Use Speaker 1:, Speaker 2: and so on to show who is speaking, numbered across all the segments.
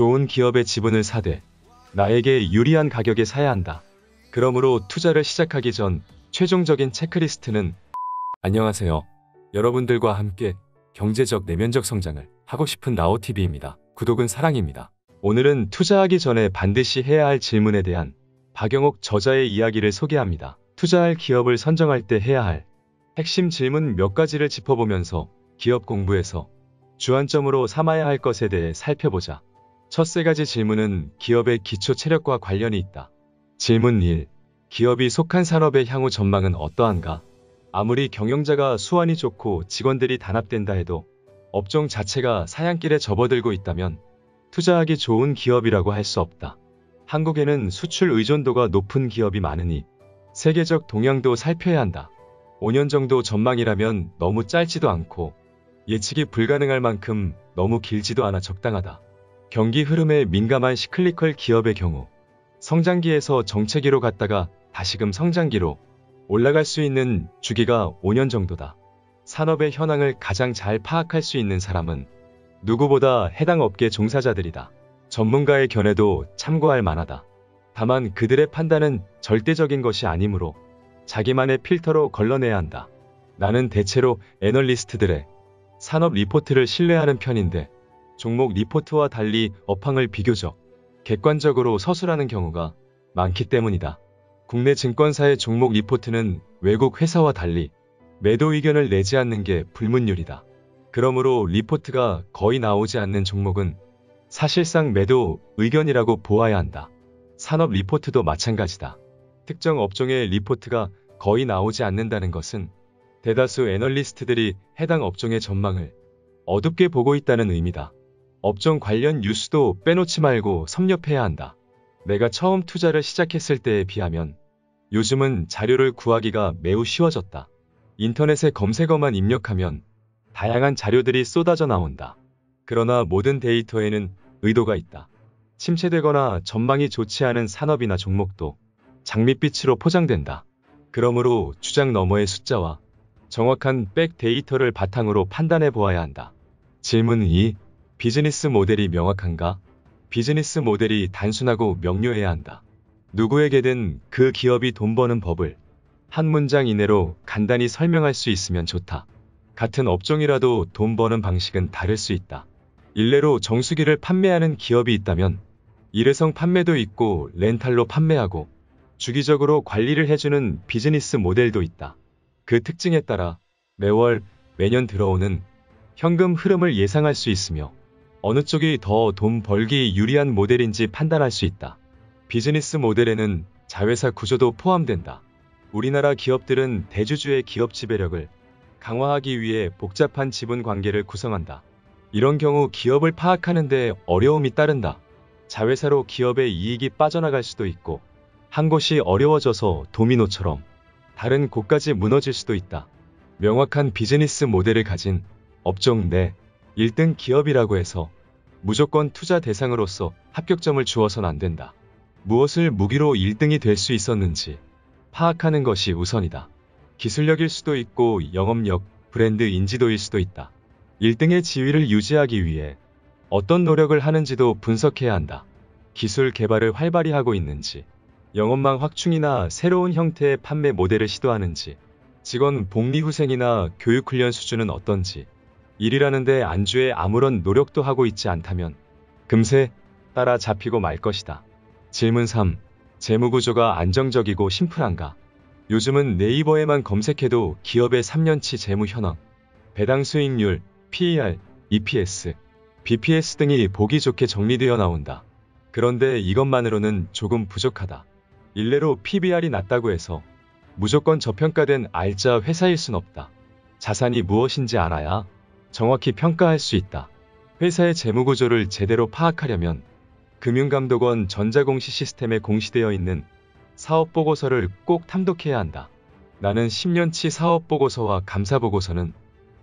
Speaker 1: 좋은 기업의 지분을 사되 나에게 유리한 가격에 사야 한다. 그러므로 투자를 시작하기 전 최종적인 체크리스트는 안녕하세요. 여러분들과 함께 경제적 내면적 성장을 하고 싶은 나오TV입니다. 구독은 사랑입니다. 오늘은 투자하기 전에 반드시 해야 할 질문에 대한 박영옥 저자의 이야기를 소개합니다. 투자할 기업을 선정할 때 해야 할 핵심 질문 몇 가지를 짚어보면서 기업 공부에서 주안점으로 삼아야 할 것에 대해 살펴보자. 첫 세 가지 질문은 기업의 기초 체력과 관련이 있다. 질문 1. 기업이 속한 산업의 향후 전망은 어떠한가? 아무리 경영자가 수완이 좋고 직원들이 단합된다 해도 업종 자체가 사양길에 접어들고 있다면 투자하기 좋은 기업이라고 할 수 없다. 한국에는 수출 의존도가 높은 기업이 많으니 세계적 동향도 살펴야 한다. 5년 정도 전망이라면 너무 짧지도 않고 예측이 불가능할 만큼 너무 길지도 않아 적당하다. 경기 흐름에 민감한 시클리컬 기업의 경우 성장기에서 정체기로 갔다가 다시금 성장기로 올라갈 수 있는 주기가 5년 정도다. 산업의 현황을 가장 잘 파악할 수 있는 사람은 누구보다 해당 업계 종사자들이다. 전문가의 견해도 참고할 만하다. 다만 그들의 판단은 절대적인 것이 아니므로 자기만의 필터로 걸러내야 한다. 나는 대체로 애널리스트들의 산업 리포트를 신뢰하는 편인데 종목 리포트와 달리 업황을 비교적 객관적으로 서술하는 경우가 많기 때문이다. 국내 증권사의 종목 리포트는 외국 회사와 달리 매도 의견을 내지 않는 게 불문율이다. 그러므로 리포트가 거의 나오지 않는 종목은 사실상 매도 의견이라고 보아야 한다. 산업 리포트도 마찬가지다. 특정 업종의 리포트가 거의 나오지 않는다는 것은 대다수 애널리스트들이 해당 업종의 전망을 어둡게 보고 있다는 의미다. 업종 관련 뉴스도 빼놓지 말고 섭렵해야 한다. 내가 처음 투자를 시작했을 때에 비하면 요즘은 자료를 구하기가 매우 쉬워졌다. 인터넷에 검색어만 입력하면 다양한 자료들이 쏟아져 나온다. 그러나 모든 데이터에는 의도가 있다. 침체되거나 전망이 좋지 않은 산업이나 종목도 장밋빛으로 포장된다. 그러므로 주장 너머의 숫자와 정확한 back data를 바탕으로 판단해 보아야 한다. 질문 2. 비즈니스 모델이 명확한가? 비즈니스 모델이 단순하고 명료해야 한다. 누구에게든 그 기업이 돈 버는 법을 한 문장 이내로 간단히 설명할 수 있으면 좋다. 같은 업종이라도 돈 버는 방식은 다를 수 있다. 일례로 정수기를 판매하는 기업이 있다면 일회성 판매도 있고 렌탈로 판매하고 주기적으로 관리를 해주는 비즈니스 모델도 있다. 그 특징에 따라 매월, 매년 들어오는 현금 흐름을 예상할 수 있으며 어느 쪽이 더 돈 벌기 유리한 모델인지 판단할 수 있다. 비즈니스 모델에는 자회사 구조도 포함된다. 우리나라 기업들은 대주주의 기업 지배력을 강화하기 위해 복잡한 지분 관계를 구성한다. 이런 경우 기업을 파악하는데 어려움이 따른다. 자회사로 기업의 이익이 빠져나갈 수도 있고 한 곳이 어려워져서 도미노처럼 다른 곳까지 무너질 수도 있다. 명확한 비즈니스 모델을 가진 업종 내 1등 기업이라고 해서 무조건 투자 대상으로서 합격점을 주어선 안 된다. 무엇을 무기로 1등이 될 수 있었는지 파악하는 것이 우선이다. 기술력일 수도 있고 영업력, 브랜드 인지도일 수도 있다. 1등의 지위를 유지하기 위해 어떤 노력을 하는지도 분석해야 한다. 기술 개발을 활발히 하고 있는지, 영업망 확충이나 새로운 형태의 판매 모델을 시도하는지, 직원 복리 후생이나 교육 훈련 수준은 어떤지, 일이라는데 안주에 아무런 노력도 하고 있지 않다면 금세 따라 잡히고 말 것이다. 질문 3. 재무구조가 안정적이고 심플한가? 요즘은 네이버에만 검색해도 기업의 3년치 재무 현황, 배당 수익률, PER, EPS, BPS 등이 보기 좋게 정리되어 나온다. 그런데 이것만으로는 조금 부족하다. 일례로 PBR이 낮다고 해서 무조건 저평가된 알짜 회사일 순 없다. 자산이 무엇인지 알아야 정확히 평가할 수 있다. 회사의 재무구조를 제대로 파악하려면 금융감독원 전자공시 시스템에 공시되어 있는 사업보고서를 꼭 탐독해야 한다. 나는 10년치 사업보고서와 감사보고서는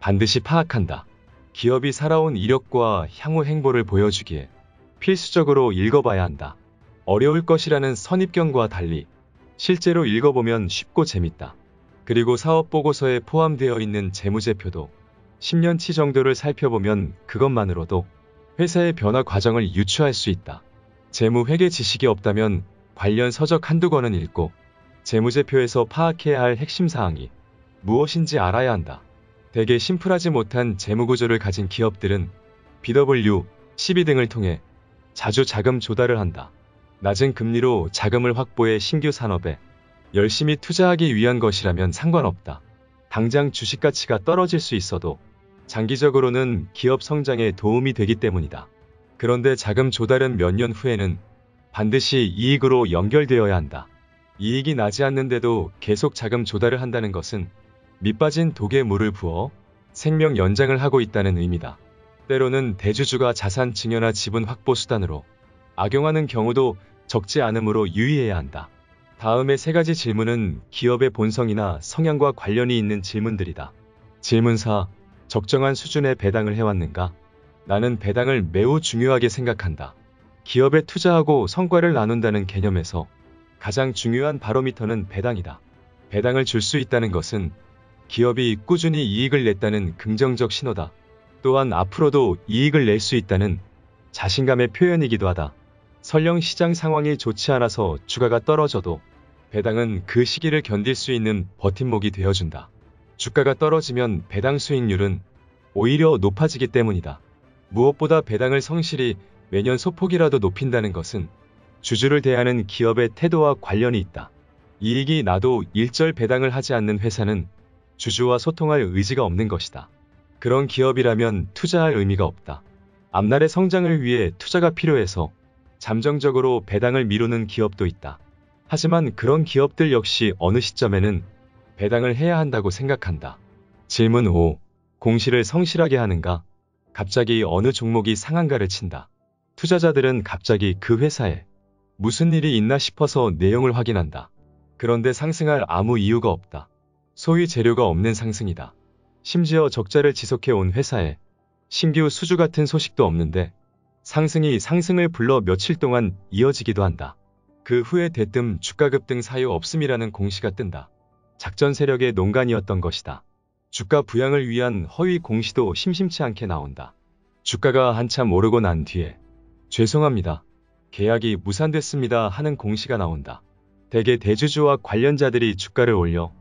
Speaker 1: 반드시 파악한다. 기업이 살아온 이력과 향후 행보를 보여주기에 필수적으로 읽어봐야 한다. 어려울 것이라는 선입견과 달리 실제로 읽어보면 쉽고 재밌다. 그리고 사업보고서에 포함되어 있는 재무제표도 10년치 정도를 살펴보면 그것만으로도 회사의 변화 과정을 유추할 수 있다. 재무 회계 지식이 없다면 관련 서적 한두 권은 읽고 재무제표에서 파악해야 할 핵심 사항이 무엇인지 알아야 한다. 대개 심플하지 못한 재무구조를 가진 기업들은 BW, CB 등을 통해 자주 자금 조달을 한다. 낮은 금리로 자금을 확보해 신규 산업에 열심히 투자하기 위한 것이라면 상관없다. 당장 주식 가치가 떨어질 수 있어도 장기적으로는 기업 성장에 도움이 되기 때문이다. 그런데 자금 조달은 몇 년 후에는 반드시 이익으로 연결되어야 한다. 이익이 나지 않는데도 계속 자금 조달을 한다는 것은 밑빠진 독에 물을 부어 생명 연장을 하고 있다는 의미다. 때로는 대주주가 자산 증여나 지분 확보 수단으로 악용하는 경우도 적지 않으므로 유의해야 한다. 다음의 세 가지 질문은 기업의 본성이나 성향과 관련이 있는 질문들이다. 질문 4. 적정한 수준의 배당을 해왔는가? 나는 배당을 매우 중요하게 생각한다. 기업에 투자하고 성과를 나눈다는 개념에서 가장 중요한 바로미터는 배당이다. 배당을 줄 수 있다는 것은 기업이 꾸준히 이익을 냈다는 긍정적 신호다. 또한 앞으로도 이익을 낼 수 있다는 자신감의 표현이기도 하다. 설령 시장 상황이 좋지 않아서 주가가 떨어져도 배당은 그 시기를 견딜 수 있는 버팀목이 되어준다. 주가가 떨어지면 배당 수익률은 오히려 높아지기 때문이다. 무엇보다 배당을 성실히 매년 소폭이라도 높인다는 것은 주주를 대하는 기업의 태도와 관련이 있다. 이익이 나도 일절 배당을 하지 않는 회사는 주주와 소통할 의지가 없는 것이다. 그런 기업이라면 투자할 의미가 없다. 앞날의 성장을 위해 투자가 필요해서 잠정적으로 배당을 미루는 기업도 있다. 하지만 그런 기업들 역시 어느 시점에는 배당을 해야 한다고 생각한다. 질문 5. 공시를 성실하게 하는가? 갑자기 어느 종목이 상한가를 친다. 투자자들은 갑자기 그 회사에 무슨 일이 있나 싶어서 내용을 확인한다. 그런데 상승할 아무 이유가 없다. 소위 재료가 없는 상승이다. 심지어 적자를 지속해 온 회사에 신규 수주 같은 소식도 없는데 상승이 상승을 불러 며칠 동안 이어지기도 한다. 그 후에 대뜸 주가 급등 사유 없음이라는 공시가 뜬다. 작전 세력의 농간이었던 것이다. 주가 부양을 위한 허위 공시도 심심치 않게 나온다. 주가가 한참 오르고 난 뒤에 죄송합니다. 계약이 무산됐습니다 하는 공시가 나온다. 대개 대주주와 관련자들이 주가를 올려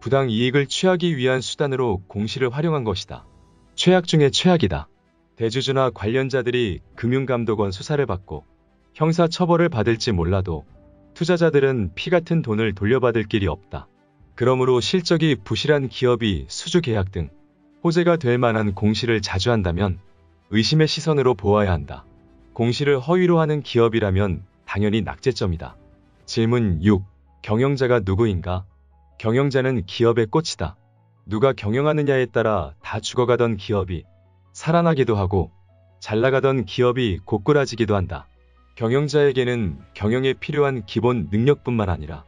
Speaker 1: 부당 이익을 취하기 위한 수단으로 공시를 활용한 것이다. 최악 중의 최악이다. 대주주나 관련자들이 금융감독원 수사를 받고 형사 처벌을 받을지 몰라도 투자자들은 피 같은 돈을 돌려받을 길이 없다. 그러므로 실적이 부실한 기업이 수주 계약 등 호재가 될 만한 공시를 자주 한다면 의심의 시선으로 보아야 한다. 공시를 허위로 하는 기업이라면 당연히 낙제점이다. 질문 6. 경영자가 누구인가? 경영자는 기업의 꽃이다. 누가 경영하느냐에 따라 다 죽어가던 기업이 살아나기도 하고 잘 나가던 기업이 고꾸라지기도 한다. 경영자에게는 경영에 필요한 기본 능력뿐만 아니라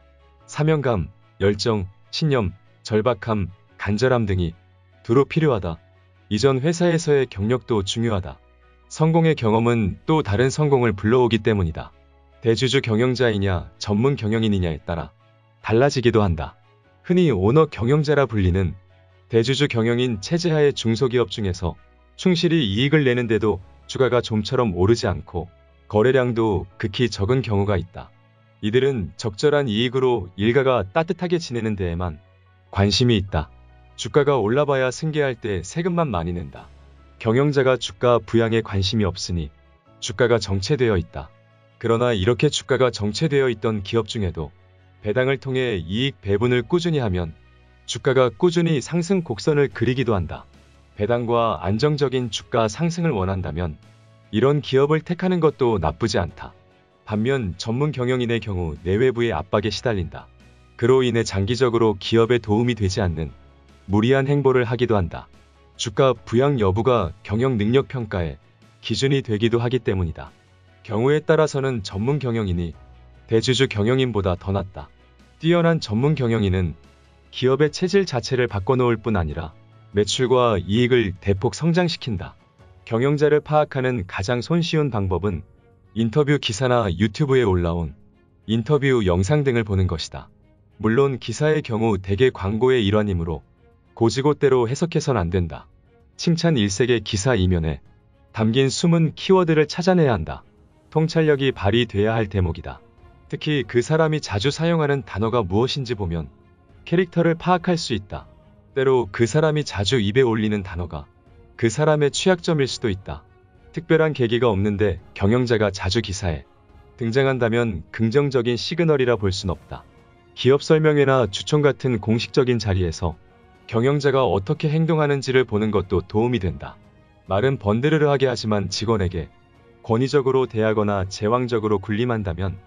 Speaker 1: 사명감, 열정, 신념, 절박함, 간절함 등이 두루 필요하다. 이전 회사에서의 경력도 중요하다. 성공의 경험은 또 다른 성공을 불러오기 때문이다. 대주주 경영자이냐 전문 경영인이냐에 따라 달라지기도 한다. 흔히 오너 경영자라 불리는 대주주 경영인 체제하의 중소기업 중에서 충실히 이익을 내는데도 주가가 좀처럼 오르지 않고 거래량도 극히 적은 경우가 있다. 이들은 적절한 이익으로 일가가 따뜻하게 지내는 데에만 관심이 있다. 주가가 올라봐야 승계할 때 세금만 많이 낸다. 경영자가 주가 부양에 관심이 없으니 주가가 정체되어 있다. 그러나 이렇게 주가가 정체되어 있던 기업 중에도 배당을 통해 이익 배분을 꾸준히 하면 주가가 꾸준히 상승 곡선을 그리기도 한다. 배당과 안정적인 주가 상승을 원한다면 이런 기업을 택하는 것도 나쁘지 않다. 반면 전문 경영인의 경우 내외부의 압박에 시달린다. 그로 인해 장기적으로 기업에 도움이 되지 않는 무리한 행보를 하기도 한다. 주가 부양 여부가 경영 능력 평가에 기준이 되기도 하기 때문이다. 경우에 따라서는 전문 경영인이 대주주 경영인보다 더 낫다. 뛰어난 전문 경영인은 기업의 체질 자체를 바꿔놓을 뿐 아니라 매출과 이익을 대폭 성장시킨다. 경영자를 파악하는 가장 손쉬운 방법은 인터뷰 기사나 유튜브에 올라온 인터뷰 영상 등을 보는 것이다. 물론 기사의 경우 대개 광고의 일환이므로 고지고대로 해석해선 안 된다. 칭찬 일색의 기사 이면에 담긴 숨은 키워드를 찾아내야 한다. 통찰력이 발휘돼야 할 대목이다. 특히 그 사람이 자주 사용하는 단어가 무엇인지 보면 캐릭터를 파악할 수 있다. 때로 그 사람이 자주 입에 올리는 단어가 그 사람의 취약점일 수도 있다. 특별한 계기가 없는데 경영자가 자주 기사에 등장한다면 긍정적인 시그널이라 볼 순 없다. 기업 설명회나 주총 같은 공식적인 자리에서 경영자가 어떻게 행동하는지를 보는 것도 도움이 된다. 말은 번드르르하게 하지만 직원에게 권위적으로 대하거나 제왕적으로 군림한다면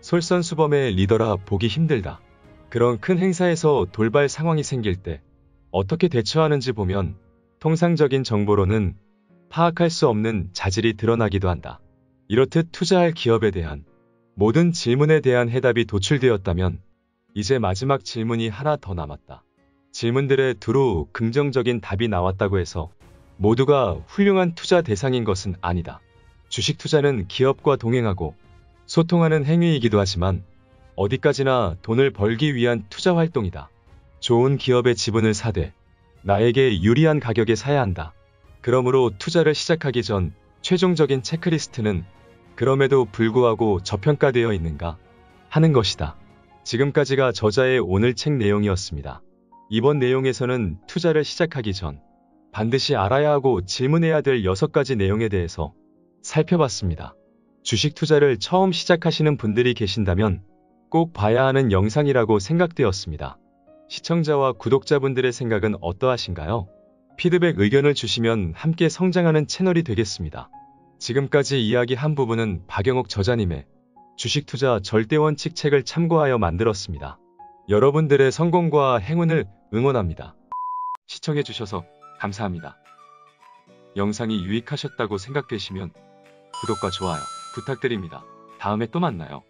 Speaker 1: 솔선수범의 리더라 보기 힘들다. 그런 큰 행사에서 돌발 상황이 생길 때 어떻게 대처하는지 보면 통상적인 정보로는 파악할 수 없는 자질이 드러나기도 한다. 이렇듯 투자할 기업에 대한 모든 질문에 대한 해답이 도출되었다면 이제 마지막 질문이 하나 더 남았다. 질문들에 두루 긍정적인 답이 나왔다고 해서 모두가 훌륭한 투자 대상인 것은 아니다. 주식 투자는 기업과 동행하고 소통하는 행위이기도 하지만 어디까지나 돈을 벌기 위한 투자 활동이다. 좋은 기업의 지분을 사되 나에게 유리한 가격에 사야 한다. 그러므로 투자를 시작하기 전 최종적인 체크리스트는 그럼에도 불구하고 저평가되어 있는가 하는 것이다. 지금까지가 저자의 오늘 책 내용이었습니다. 이번 내용에서는 투자를 시작하기 전 반드시 알아야 하고 질문해야 될 6가지 내용에 대해서 살펴봤습니다. 주식 투자를 처음 시작하시는 분들이 계신다면 꼭 봐야 하는 영상이라고 생각되었습니다. 시청자와 구독자분들의 생각은 어떠하신가요? 피드백 의견을 주시면 함께 성장하는 채널이 되겠습니다. 지금까지 이야기한 부분은 박영옥 저자님의 주식 투자 절대 원칙 책을 참고하여 만들었습니다. 여러분들의 성공과 행운을 응원합니다. 시청해주셔서 감사합니다. 영상이 유익하셨다고 생각되시면 구독과 좋아요 부탁드립니다. 다음에 또 만나요.